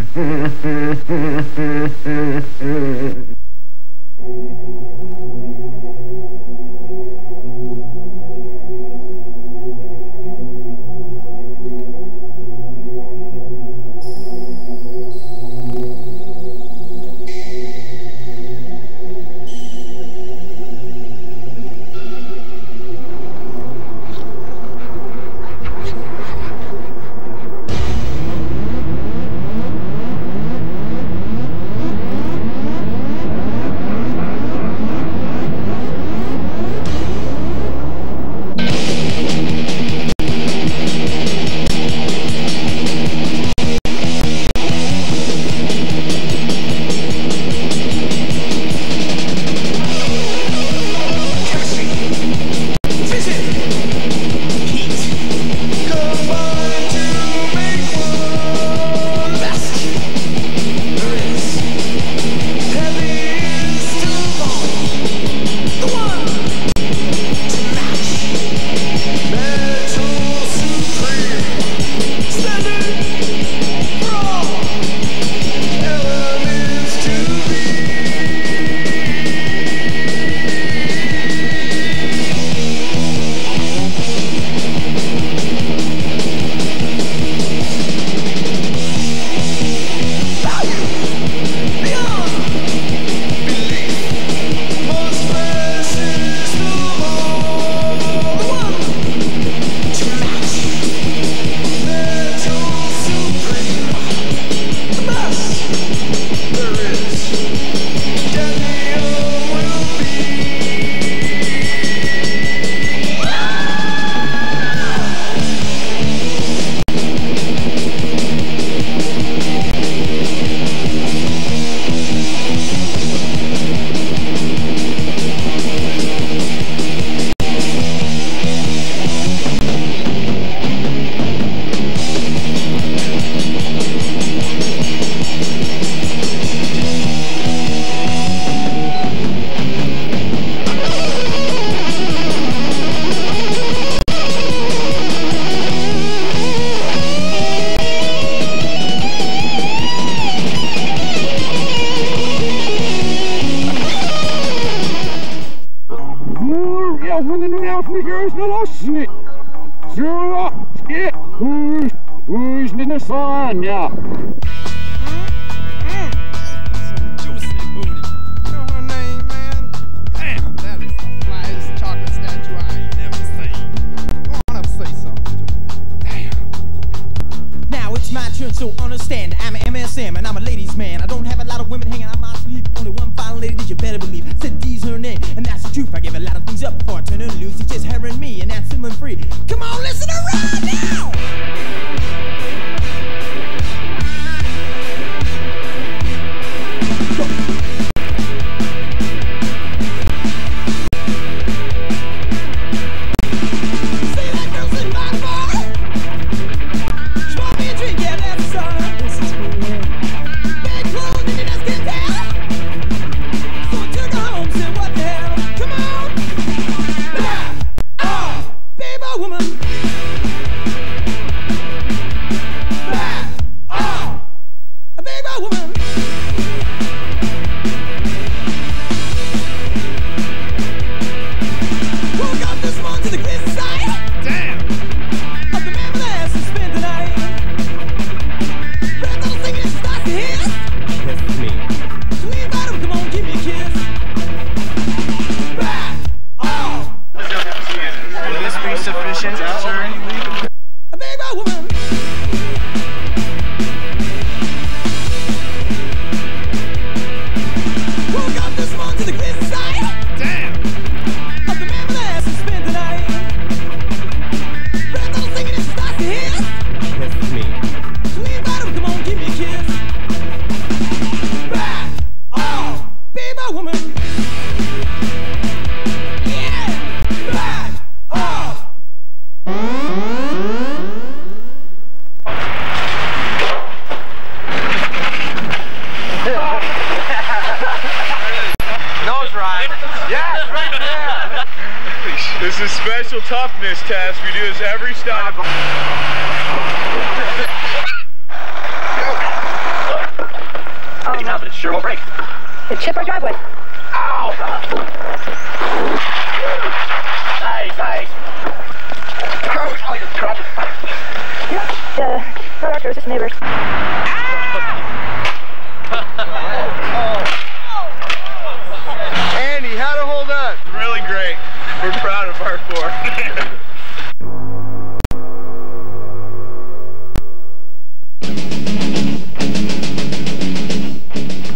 Mm-hmm. Lasagna. So understand, I'm an MSM and I'm a ladies man. I don't have a lot of women hanging out my sleeve. Only one fine lady that you better believe. Said D's her name, and that's the truth. I gave a lot of things up before I turned her loose. It's just her and me, and that's him free. Come on, listen around now. Not our just neighbors. Andy, how to hold up? Really great. We're proud of our four.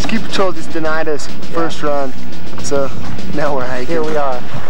Ski Patrol just denied us first run, so now we're hiking. Here we are.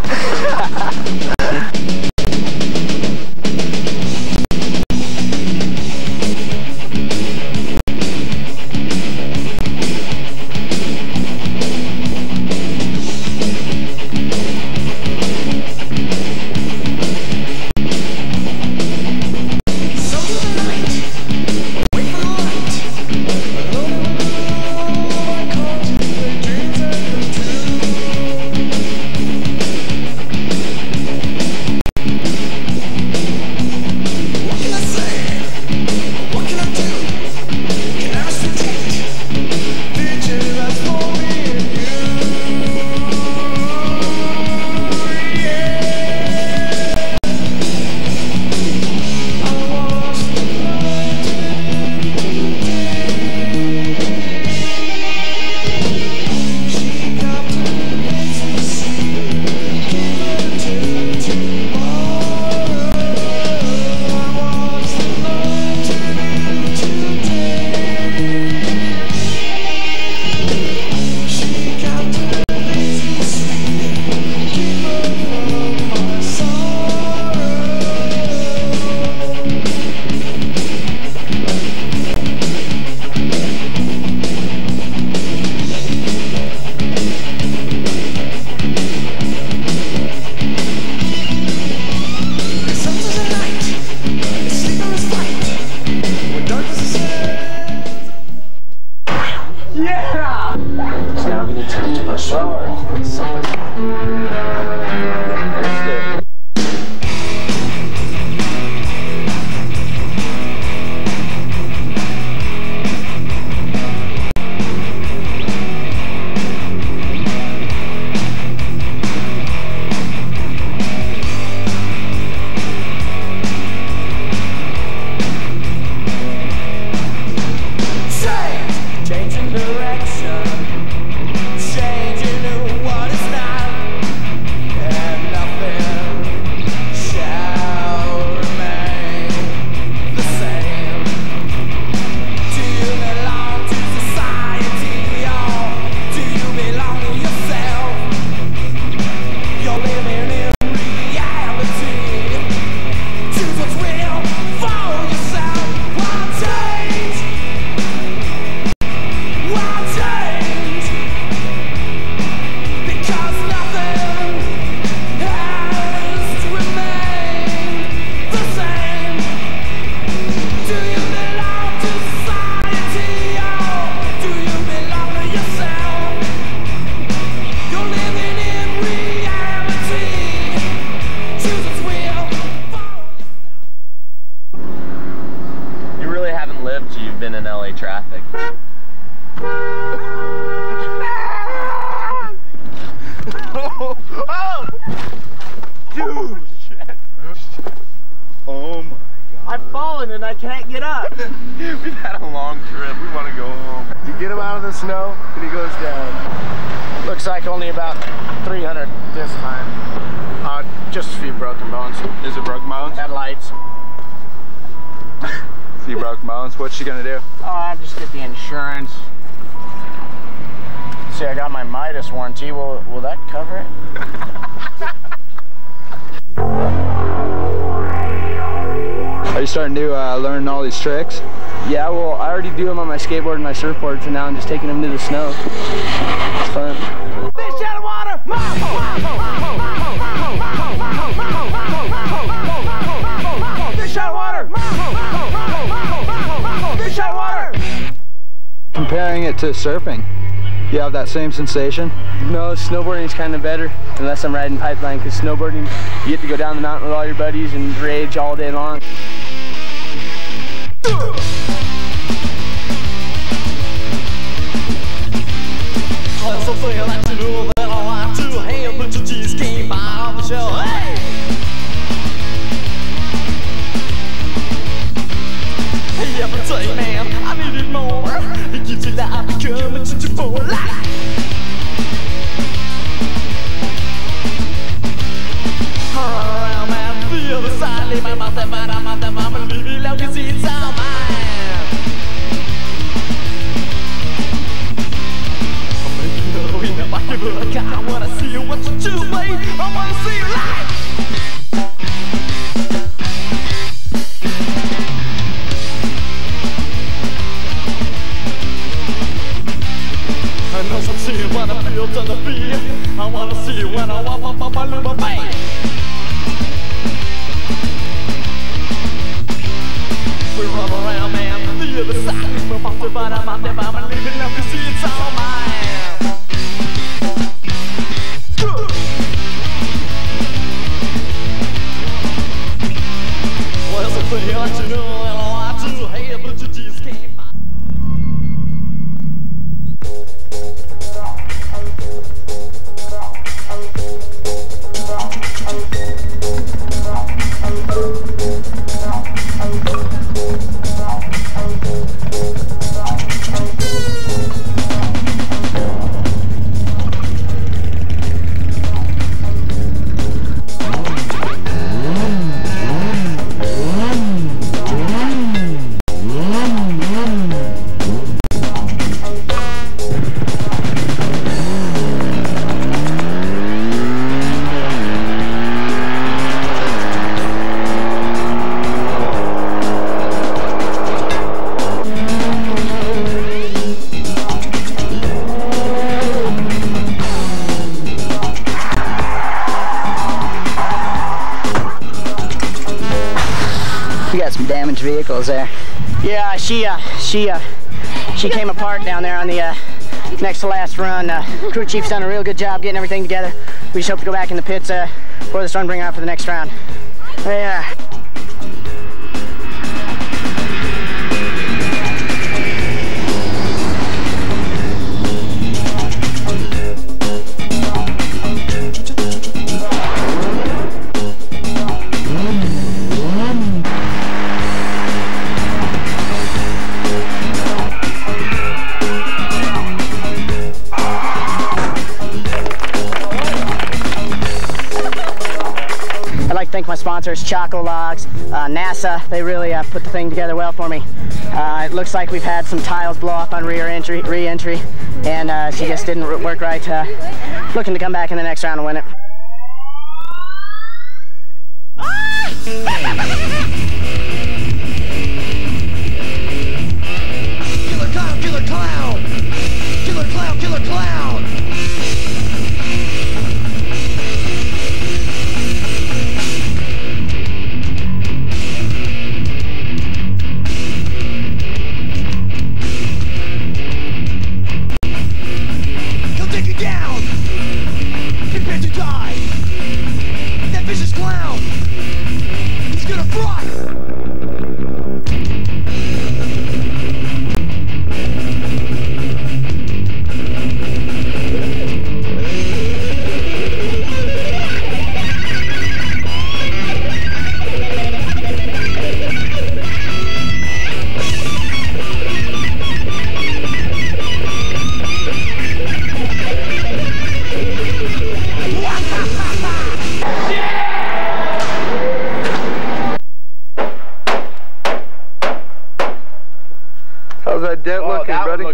We've had a long trip. We want to go home. You get him out of the snow, and he goes down. Looks like only about 300 this time. Uh, just a few broken bones. Is it broken bones? Headlights. Few broken bones. What's she gonna do? Oh, I just get the insurance. See, I got my Midas warranty. Will, will that cover it? Are you starting to uh, learn all these tricks? Yeah, well, I already do them on my skateboard and my surfboard, so now I'm just taking them to the snow. It's fun. Comparing it to surfing, you have that same sensation? No, snowboarding is kind of better, unless I'm riding pipeline, because snowboarding, you get to go down the mountain with all your buddies and rage all day long. thing that you know that I like to have, but you just can't buy off the shelf. Hey! Hey, every day, man, I need it more. You life, become a teacher for life. Around, man, the side, leave and my mouth and I'm living like it's she uh, she uh, she came apart down there on the uh, next to last run. Uh, crew chief's done a real good job getting everything together. We just hope to go back in the pits uh, for this run, bring her out for the next round. Yeah. Sponsors, Choco Logs, uh, NASA. They really uh, put the thing together well for me. Uh, it looks like we've had some tiles blow off on entry, re-entry, and uh, she just didn't work right. Uh, looking to come back in the next round and win it. Killer clown, killer clown! Killer clown, killer clown!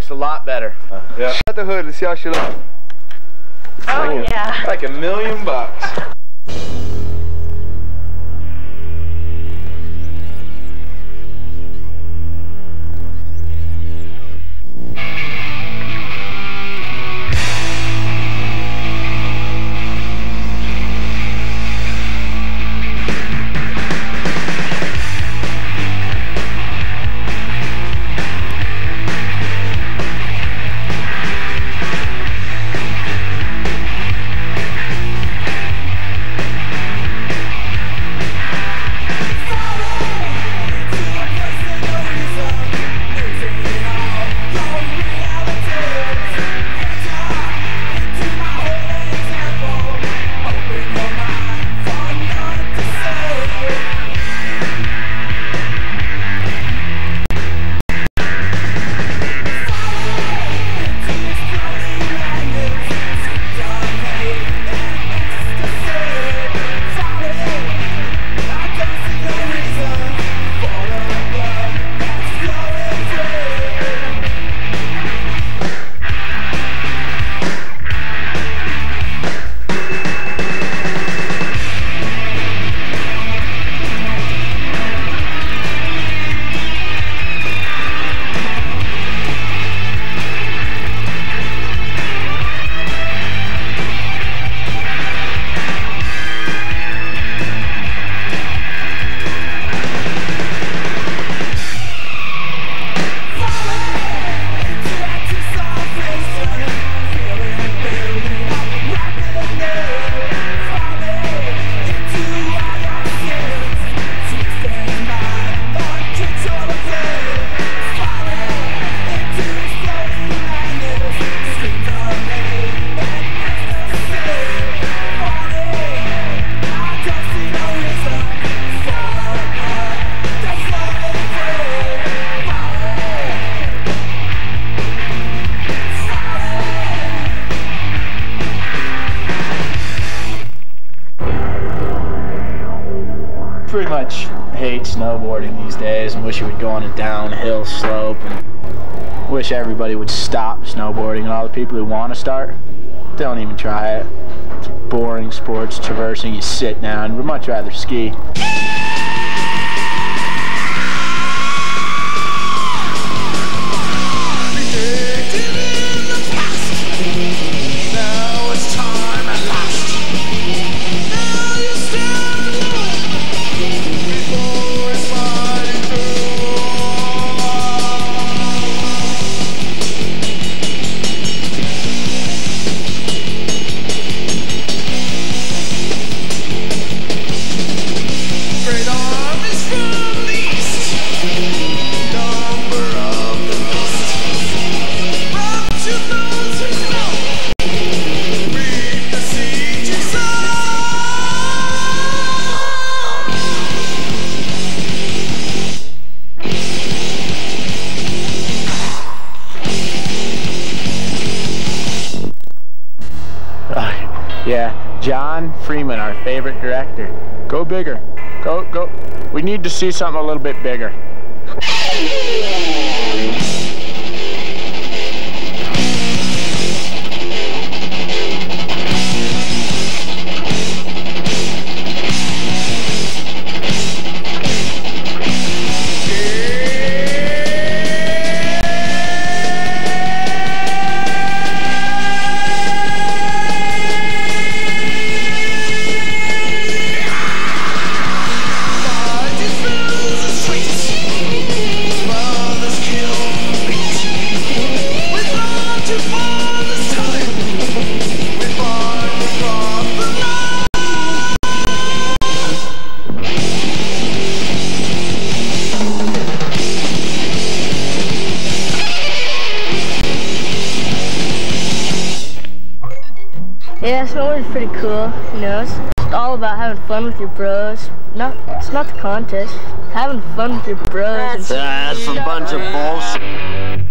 Looks a lot better. Yeah. Shut the hood. Let's see how she looks. Oh, yeah. Like a million bucks. Pretty much hate snowboarding these days and wish it would go on a downhill slope and wish everybody would stop snowboarding and all the people who want to start don't even try it. It's boring sports, traversing, you sit down. We'd much rather ski. Need to see something a little bit bigger. It's not the contest. Having fun with your bros. and- That's a bunch of bullshit.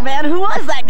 man. Who was that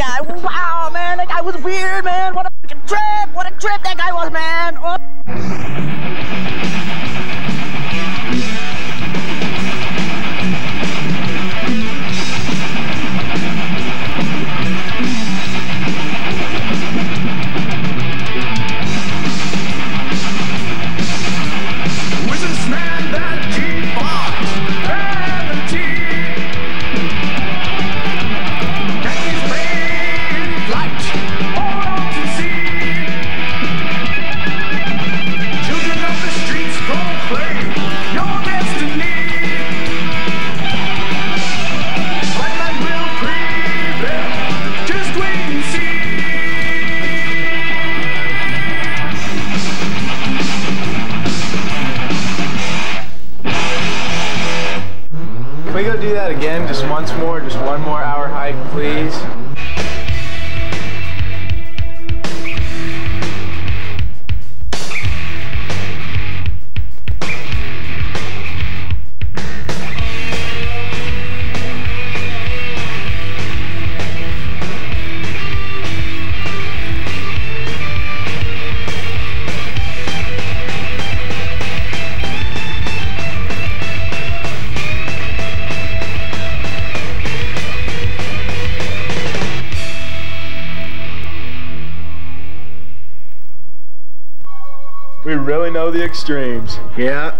extremes. Yeah.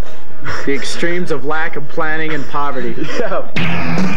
The extremes of lack of planning and poverty. Yeah.